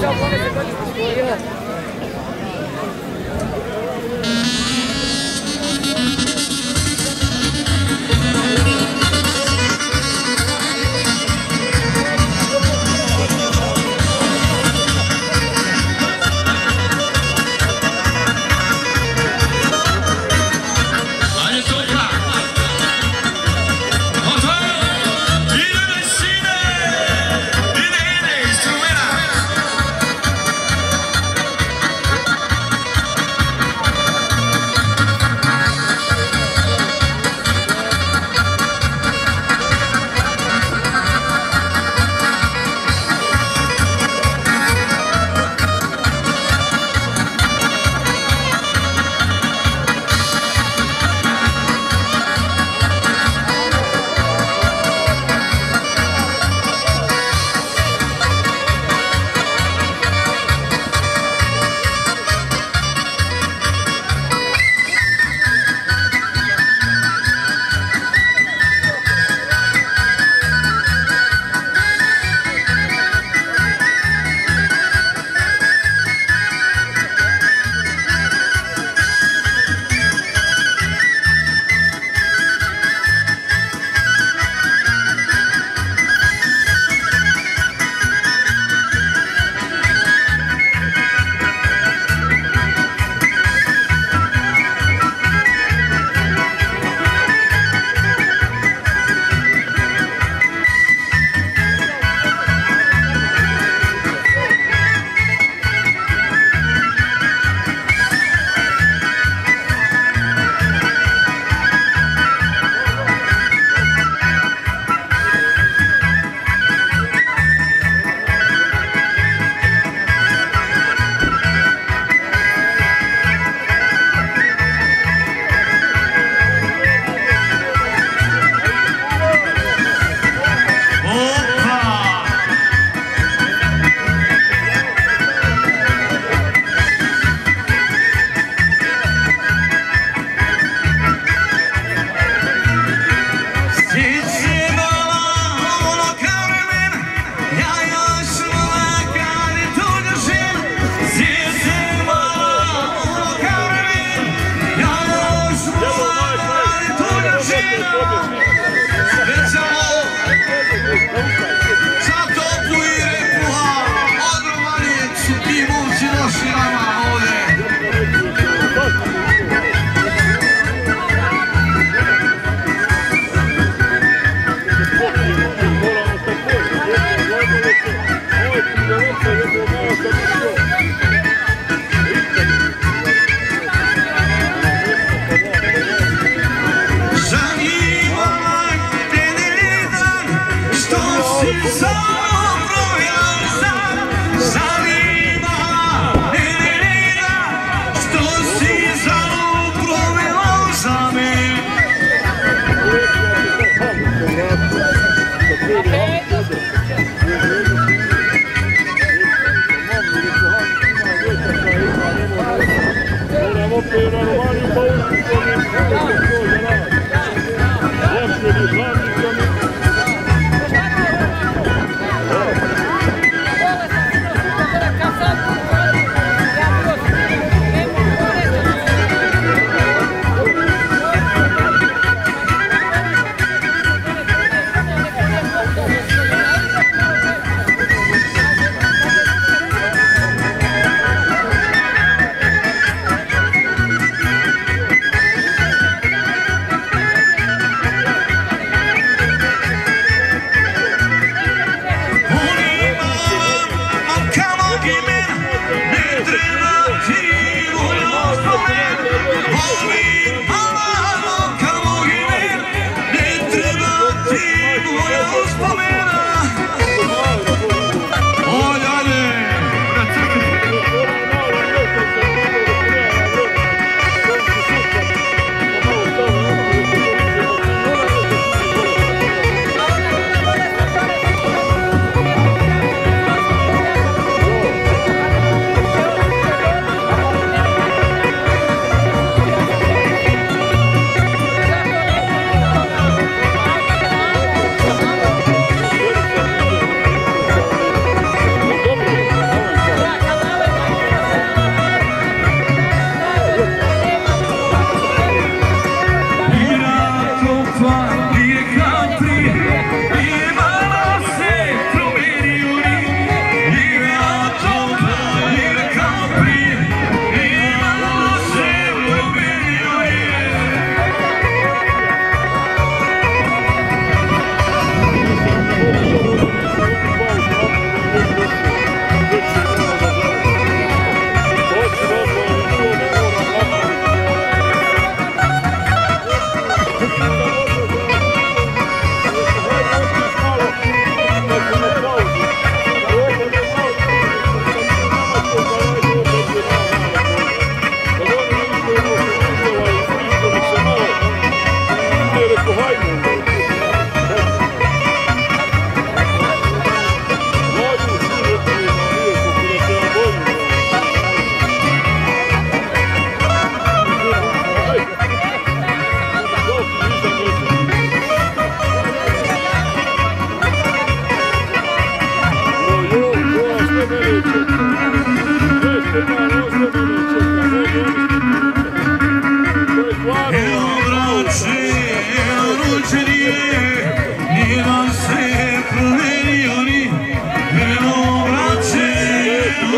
小伙子这个鱼不错的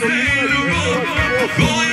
tu,